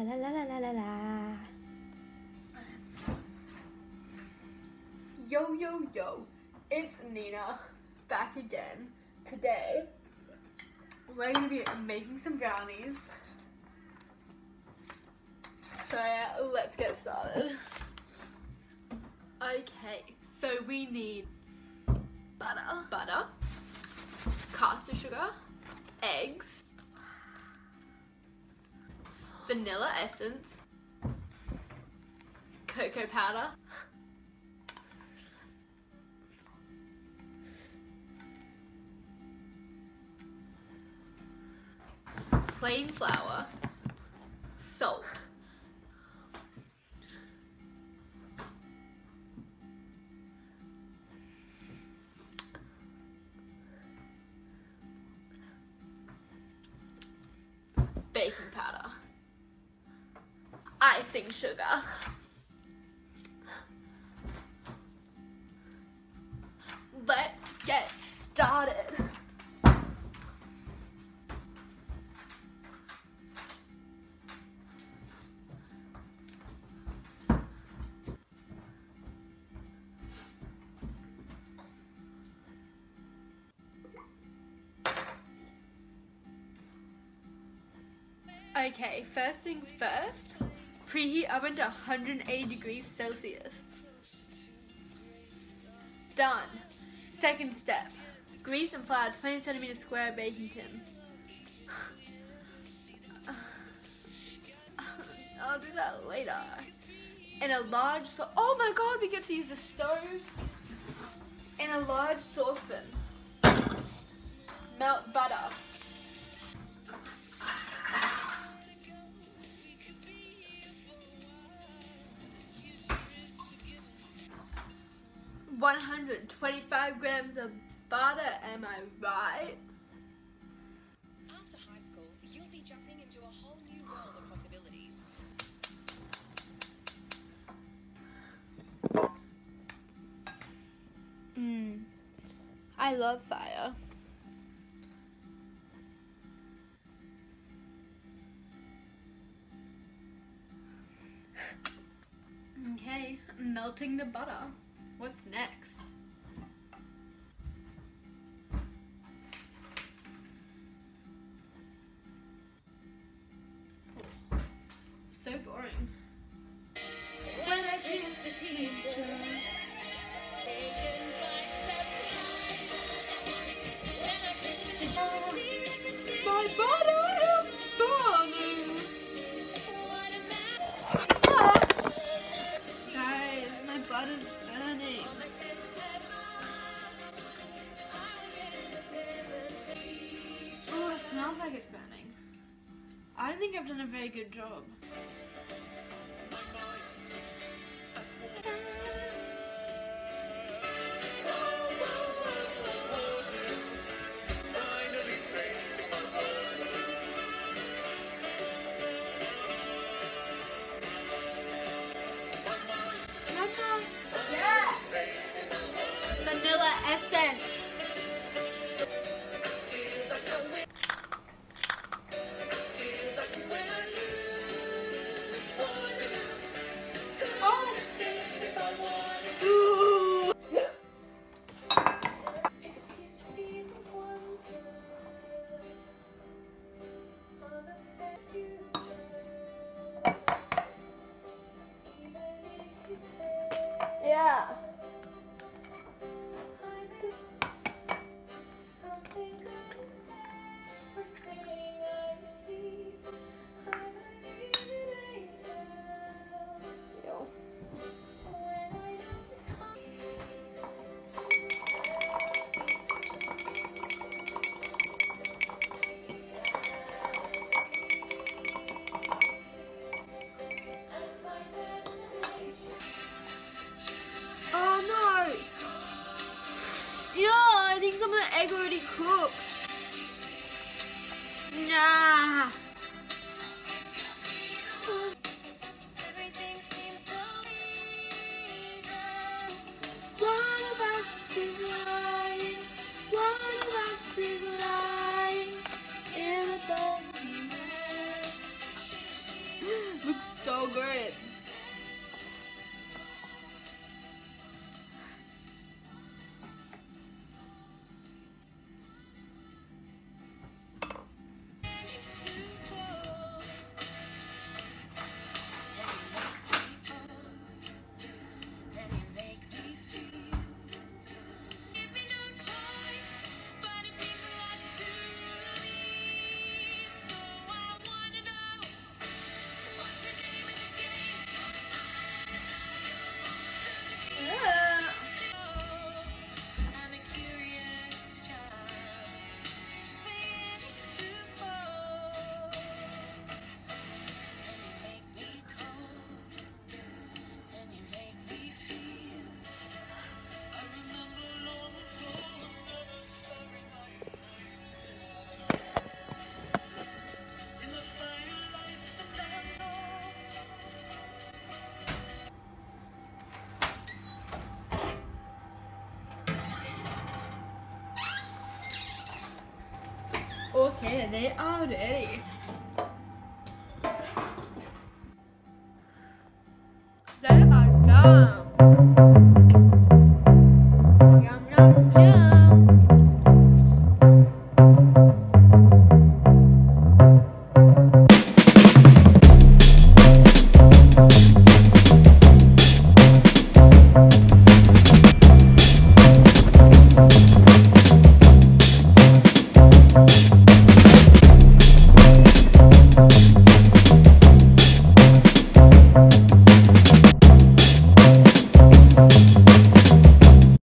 La la la la la la. Yo, yo, yo, it's Nina back again. Today, we're gonna be making some brownies. So, yeah, let's get started. Okay, so we need butter, butter, caster sugar, eggs, vanilla essence, cocoa powder, plain flour, salt. Baking powder, icing sugar, let's get started. Okay, first things first, preheat oven to 180 degrees Celsius. Done. Second step, grease and flour 20 centimeter square baking tin. I'll do that later. In a large, so oh my god, we get to use a stove. In a large saucepan, melt butter. One hundred twenty-five grams of butter. Am I right? After high school, you'll be jumping into a whole new world of possibilities. Mmm. I love fire. Okay, melting the butter. What's next? It's burning. I don't think I've done a very good job. What Okay, they are ready. They are done.